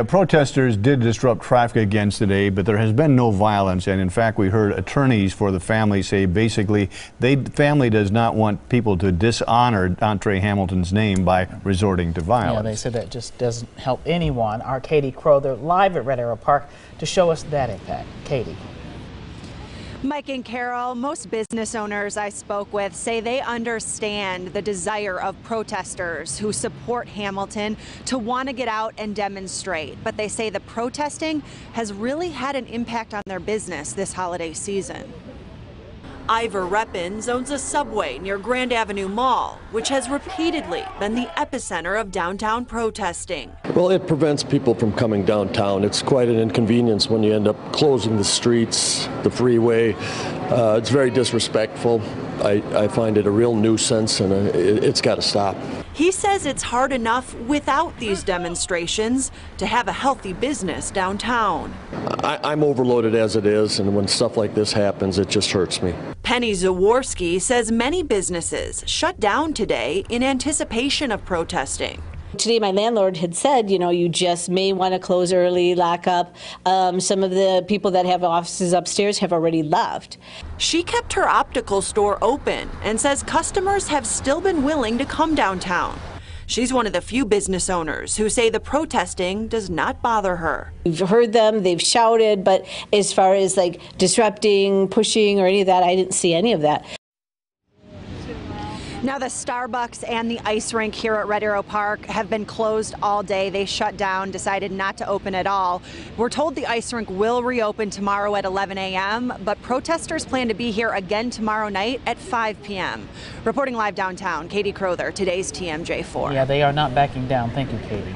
The protesters did disrupt traffic again today, but there has been no violence. And in fact, we heard attorneys for the family say basically they family does not want people to dishonor Dontre Hamilton's name by resorting to violence. Yeah, they said that just doesn't help anyone. Our Katie Crowther live at Red Arrow Park to show us that impact. Katie. Mike and Carol, most business owners I spoke with say they understand the desire of protesters who support Hamilton to want to get out and demonstrate. But they say the protesting has really had an impact on their business this holiday season. Ivor Reppins owns a subway near Grand Avenue Mall, which has repeatedly been the epicenter of downtown protesting. Well, it prevents people from coming downtown. It's quite an inconvenience when you end up closing the streets, the freeway. Uh, it's very disrespectful. I, I, find it a real nuisance and uh, it, it's got to stop. He says it's hard enough without these demonstrations to have a healthy business downtown. I, am overloaded as it is, and when stuff like this happens, it just hurts me. Penny Zaworski says many businesses shut down today in anticipation of protesting. Today, my landlord had said, you know, you just may want to close early, lock up. Um, some of the people that have offices upstairs have already left. She kept her optical store open and says customers have still been willing to come downtown. She's one of the few business owners who say the protesting does not bother her. We've heard them, they've shouted, but as far as like disrupting, pushing, or any of that, I didn't see any of that. Now, the Starbucks and the ice rink here at Red Arrow Park have been closed all day. They shut down, decided not to open at all. We're told the ice rink will reopen tomorrow at 11 a.m., but protesters plan to be here again tomorrow night at 5 p.m. Reporting live downtown, Katie Crowther, today's TMJ4. Yeah, they are not backing down. Thank you, Katie.